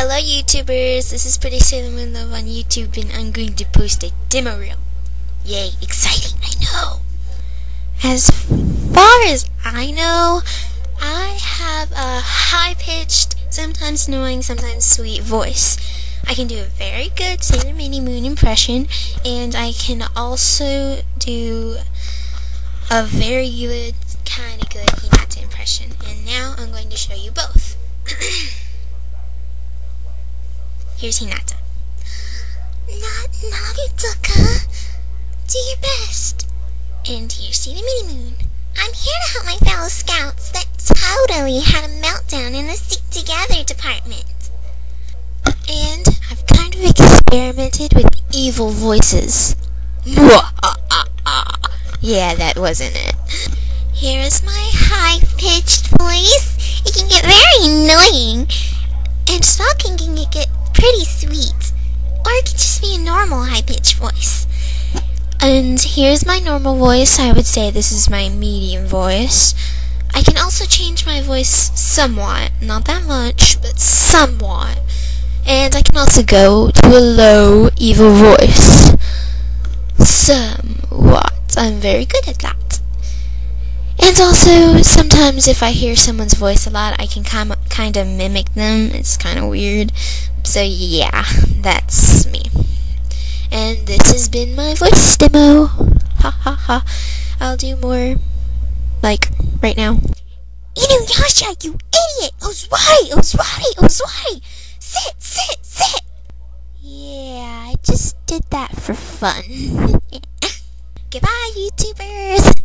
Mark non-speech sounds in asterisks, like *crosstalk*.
Hello YouTubers, this is Pretty Sailor Moon Love on YouTube and I'm going to post a demo reel. Yay, exciting, I know. As far as I know, I have a high-pitched, sometimes annoying, sometimes sweet voice. I can do a very good Sailor Mini Moon impression and I can also do a very good, kind of good Hinata impression. And now I'm going to show you both. Here's Hinata. Not Nagutaka. Do your best. And here's the Mini Moon. I'm here to help my fellow scouts that totally had a meltdown in the Stick Together department. And I've kind of experimented with evil voices. *laughs* yeah, that wasn't it. Here's my high-pitched voice. It can get very annoying. And talking can get pretty sweet. Or it could just be a normal high pitched voice. And here's my normal voice. I would say this is my medium voice. I can also change my voice somewhat. Not that much, but somewhat. And I can also go to a low, evil voice. Somewhat. I'm very good at that. And also, sometimes if I hear someone's voice a lot, I can kind of mimic them. It's kind of weird. So yeah, that's me. And this has been my voice demo. Ha ha ha. I'll do more, like, right now. Inuyasha, you idiot! I was right! I was right! I was right! Sit, sit, sit! Yeah, I just did that for fun. *laughs* Goodbye, YouTubers!